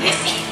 Yes.